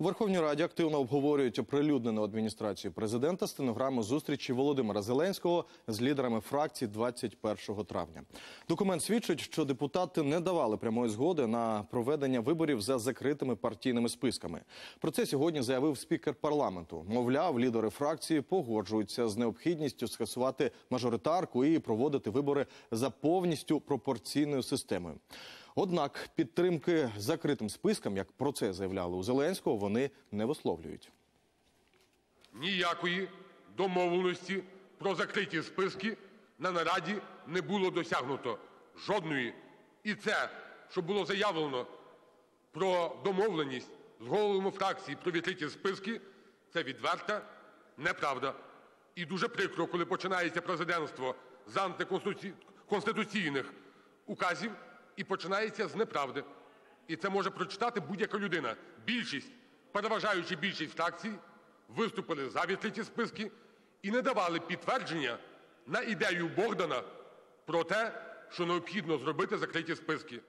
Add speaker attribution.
Speaker 1: У Верховній Раді активно обговорюють оприлюднену адміністрацією президента стенограму зустрічі Володимира Зеленського з лідерами фракцій 21 травня. Документ свідчить, що депутати не давали прямої згоди на проведення виборів за закритими партійними списками. Про це сьогодні заявив спікер парламенту. Мовляв, лідери фракції погоджуються з необхідністю скасувати мажоритарку і проводити вибори за повністю пропорційною системою. Однак підтримки закритим спискам, як про це заявляли у Зеленського, вони не висловлюють.
Speaker 2: Ніякої домовленості про закриті списки на нараді не було досягнуто. Жодної. І це, що було заявлено про домовленість з головами фракцій про відкриті списки, це відверта неправда. І дуже прикро, коли починається президентство з антиконституційних указів і починається з неправди. І це може прочитати будь-яка людина. Більшість, переважаюча більшість фракцій, виступили за відкриті списки і не давали підтвердження на ідею Богдана про те, що необхідно зробити закриті списки.